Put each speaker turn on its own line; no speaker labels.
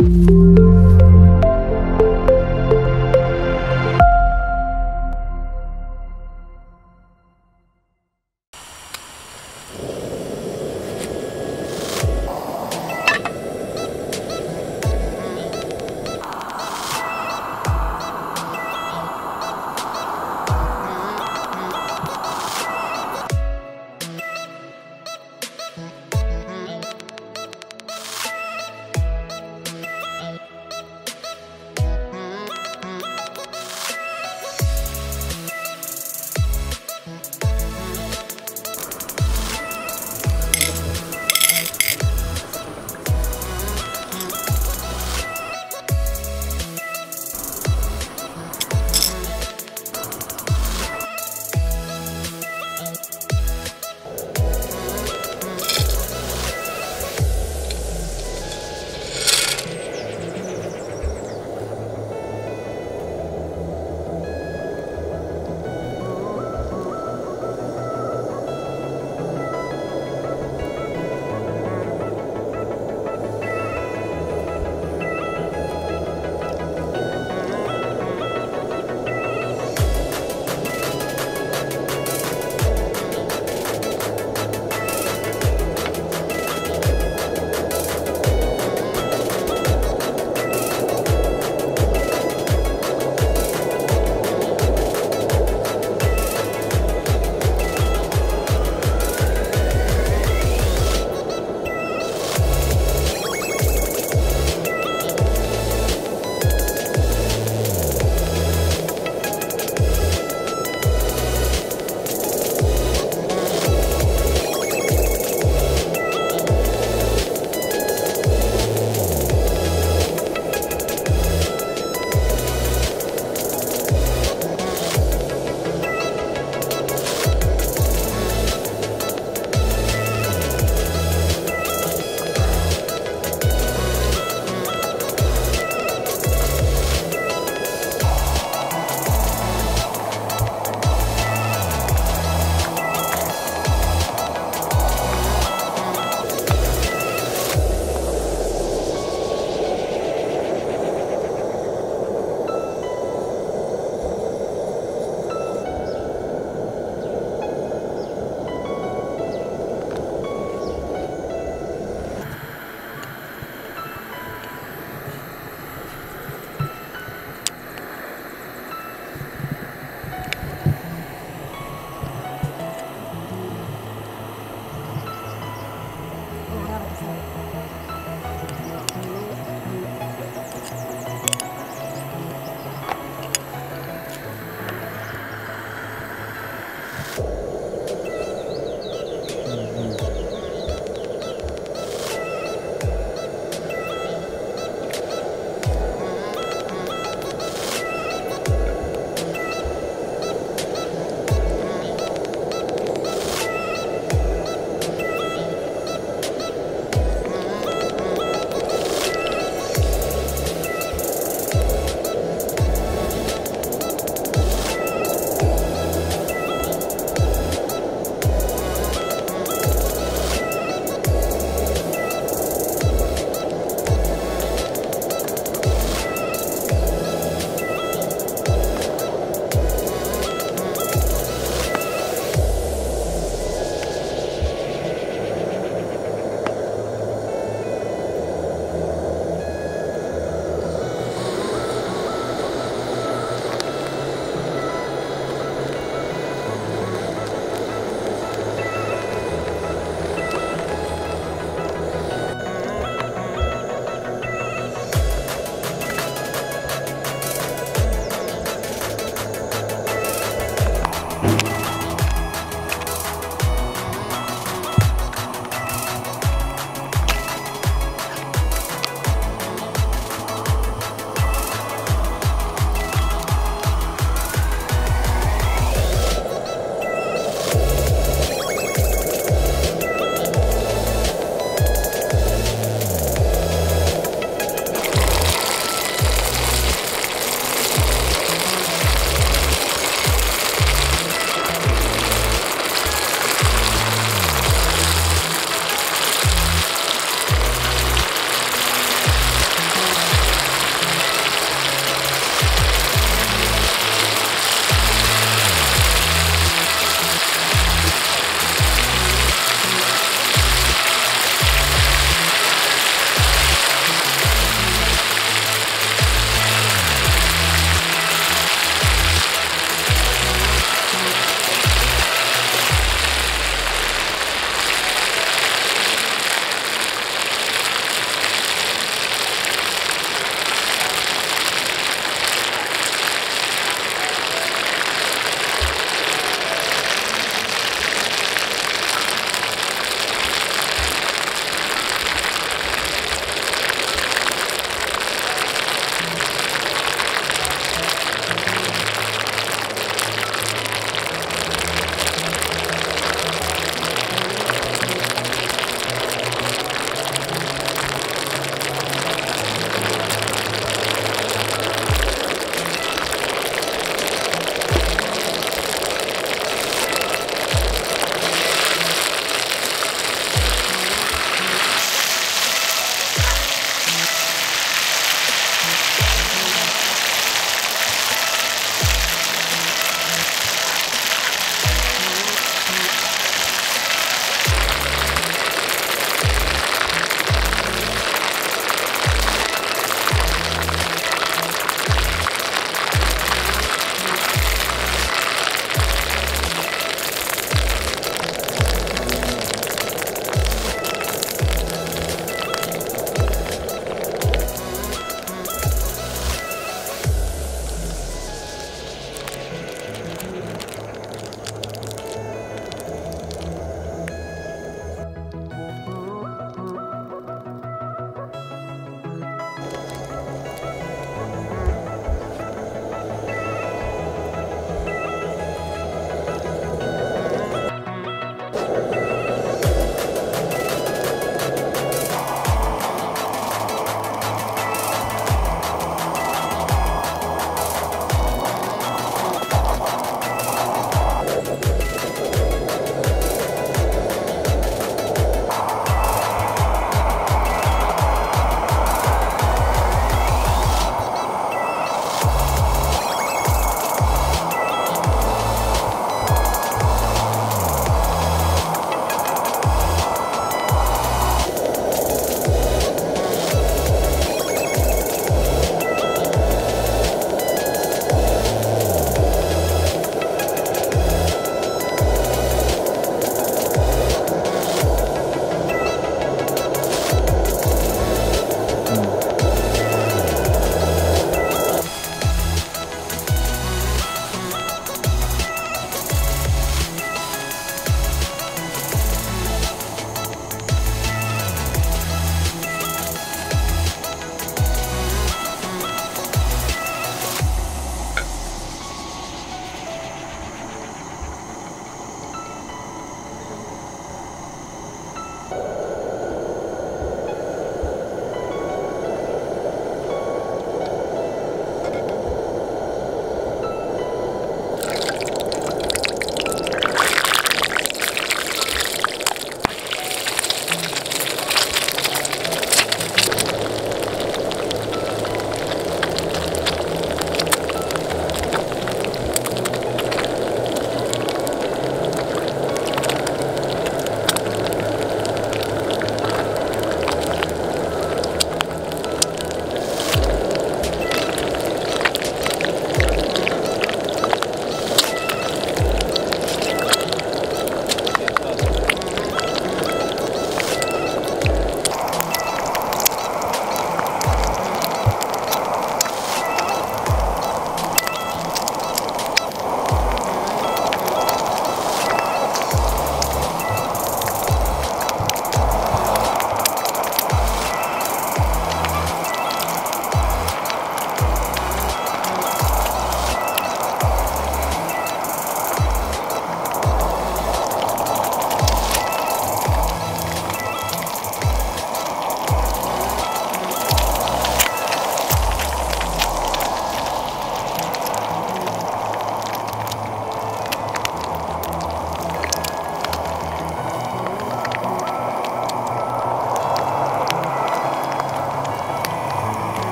う